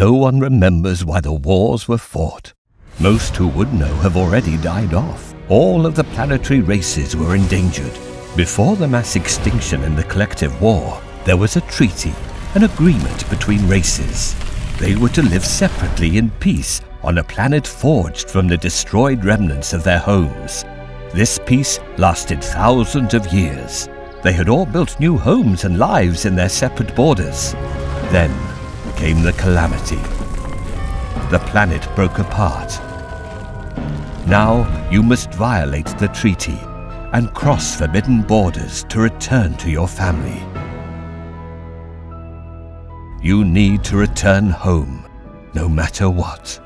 no one remembers why the wars were fought. Most who would know have already died off. All of the planetary races were endangered. Before the mass extinction and the collective war, there was a treaty, an agreement between races. They were to live separately in peace on a planet forged from the destroyed remnants of their homes. This peace lasted thousands of years. They had all built new homes and lives in their separate borders. Then came the calamity. The planet broke apart. Now you must violate the treaty and cross forbidden borders to return to your family. You need to return home, no matter what.